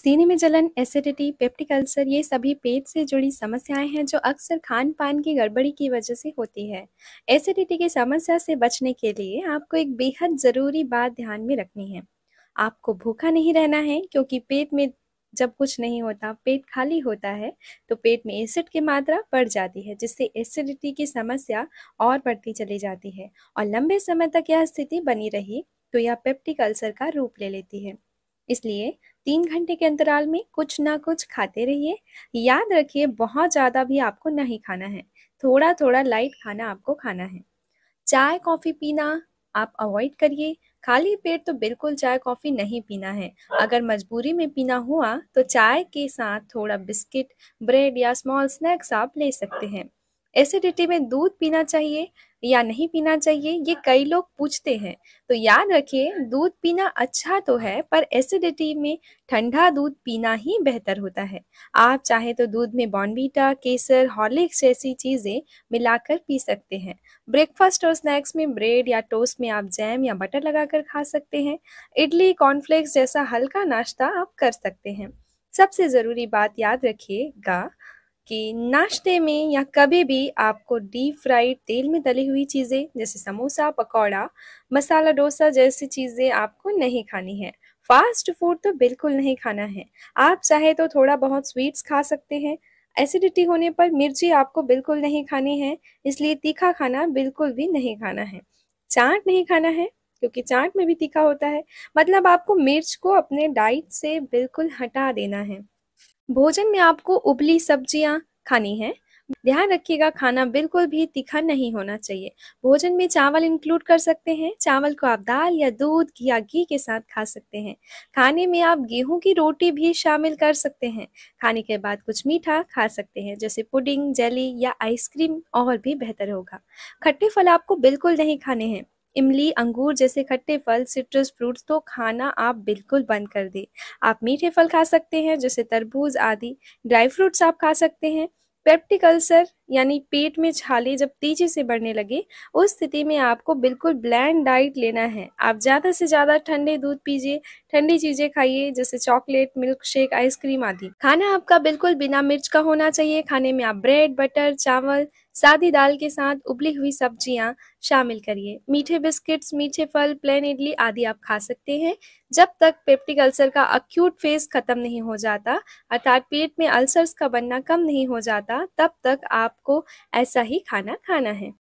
सीने में जलन, एसिडिटी, पेप्टिक अल्सर ये सभी पेट से जुड़ी समस्याएँ हैं जो अक्सर खान-पान की गड़बड़ी की वजह से होती है। एसिडिटी की समस्या से बचने के लिए आपको एक बेहद ज़रूरी बात ध्यान में रखनी है। आपको भूखा नहीं रहना है क्योंकि पेट में जब कुछ नहीं होता, पेट खाली होता है, तो पेट में एसिड की मात्रा बढ़ जाती है जिससे एसिडिटी की समस्या और बढ़ती चली जाती है और लंबे समय तक यह स्थिति बनी रही तो यह पेप्टिक अल्सर का रूप ले लेती है। इसलिए तीन घंटे के अंतराल में कुछ ना कुछ खाते रहिए। याद रखिए, बहुत ज़्यादा भी आपको नहीं खाना है। थोड़ा थोड़ा लाइट खाना आपको खाना है। चाय, कॉफ़ी पीना आप अवॉइड करिए। खाली पेट तो बिल्कुल चाय, कॉफ़ी नहीं पीना है। अगर मजबूरी में पीना हुआ तो चाय के साथ थोड़ा बिस्किट, ब्रेड या स्मॉल स्नैक्स आप ले सकते हैं। एसिडिटी में दूध पीना चाहिए। या नहीं पीना चाहिए, ये कई लोग पूछते हैं। तो याद रखिए, दूध पीना अच्छा तो है, पर एसिडिटी में ठंडा दूध पीना ही बेहतर होता है। आप चाहे तो दूध में बॉर्नवीटा, केसर, हॉर्लिक्स जैसी चीज़ें मिलाकर पी सकते हैं। ब्रेकफास्ट और स्नैक्स में ब्रेड या टोस्ट में आप जैम या बटर लगाकर खा सकते हैं। इडली, कॉर्नफ्लेक्स जैसा हल्का नाश्ता आप कर सकते हैं। सबसे ज़रूरी बात याद रखिएगा कि नाश्ते में या कभी भी आपको डीप फ्राइड तेल में तली हुई चीज़ें, जैसे समोसा, पकौड़ा, मसाला डोसा जैसी चीज़ें आपको नहीं खानी है। फास्ट फ़ूड तो बिल्कुल नहीं खाना है। आप चाहे तो थोड़ा बहुत स्वीट्स खा सकते हैं। एसिडिटी होने पर मिर्ची आपको बिल्कुल नहीं खानी है, इसलिए तीखा खाना बिल्कुल भी नहीं खाना है। चाट नहीं खाना है, क्योंकि चाट में भी तीखा होता है। मतलब आपको मिर्च को अपने डाइट से बिल्कुल हटा देना है। भोजन में आपको उबली सब्ज़ियाँ खानी है। ध्यान रखिएगा, खाना बिल्कुल भी तीखा नहीं होना चाहिए। भोजन में चावल इंक्लूड कर सकते हैं। चावल को आप दाल या दूध या घी के साथ खा सकते हैं। खाने में आप गेहूँ की रोटी भी शामिल कर सकते हैं। खाने के बाद कुछ मीठा खा सकते हैं, जैसे पुडिंग, जेली या आइसक्रीम और भी बेहतर होगा। खट्टे फल आपको बिल्कुल नहीं खाने हैं। इमली, अंगूर जैसे खट्टे फल सिट्रस फ्रूट्स तो खाना आप बिल्कुल बंद कर दें। आप मीठे फल खा सकते हैं, जैसे तरबूज आदि। ड्राई फ्रूट्स आप खा सकते हैं। पेप्टिक अल्सर यानी पेट में छाले जब तेज़ी से बढ़ने लगे, उस स्थिति में आपको बिल्कुल ब्लैंड डाइट लेना है। आप ज़्यादा से ज़्यादा ठंडे दूध पीजिए, ठंडी चीज़ें खाइए, जैसे चॉकलेट मिल्क शेक आइसक्रीम आदि। खाना आपका बिल्कुल बिना मिर्च का होना चाहिए। खाने में आप ब्रेड बटर चावल सादी दाल के साथ उबली हुई सब्ज़ियाँ शामिल करिए। मीठे बिस्किट्स, मीठे फल, प्लेन इडली आदि आप खा सकते हैं। जब तक पेप्टिक अल्सर का अक्यूट फ़ेज़ खत्म नहीं हो जाता, अर्थात पेट में अल्सर्स का बनना कम नहीं हो जाता, तब तक आपको ऐसा ही खाना खाना है।